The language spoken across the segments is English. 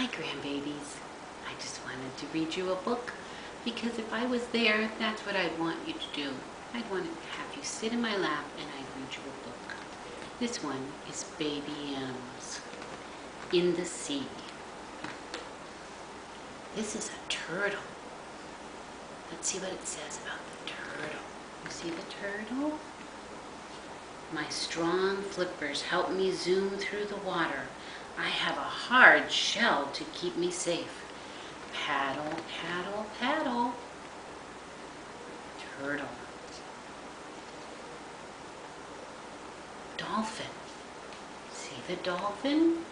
Hi, grandbabies. I just wanted to read you a book because if I was there, that's what I'd want you to do. I'd want to have you sit in my lap and I'd read you a book. This one is Baby Animals in the Sea. This is a turtle. Let's see what it says about the turtle. You see the turtle? My strong flippers help me zoom through the water. I have a hard shell to keep me safe. Paddle, paddle, paddle. Turtle. Dolphin. See the dolphin?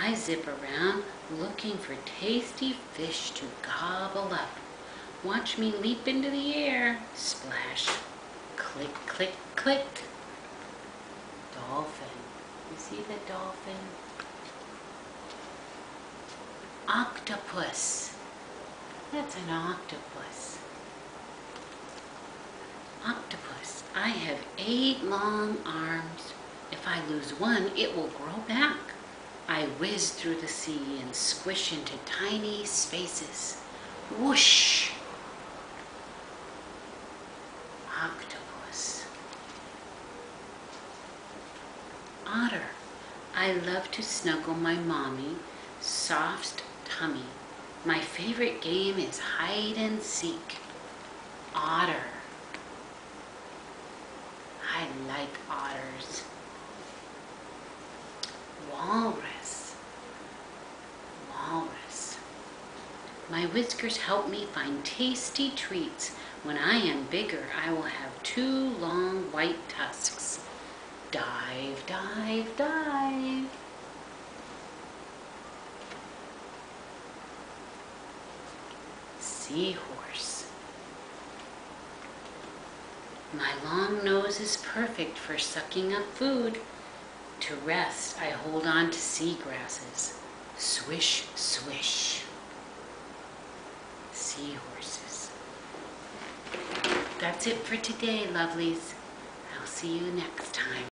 I zip around looking for tasty fish to gobble up. Watch me leap into the air. Splash. Click, click, click. Dolphin. You see the dolphin? Octopus. That's an octopus. Octopus. I have eight long arms. If I lose one, it will grow back. I whiz through the sea and squish into tiny spaces. Whoosh! Octopus. Otter. I love to snuggle my mommy, soft tummy. My favorite game is hide and seek. Otter. I like otters. Walrus. Walrus. My whiskers help me find tasty treats. When I am bigger, I will have two long white tusks. Dive, dive, dive. Seahorse. My long nose is perfect for sucking up food. To rest, I hold on to sea grasses. Swish, swish. Seahorses. That's it for today, lovelies. I'll see you next time.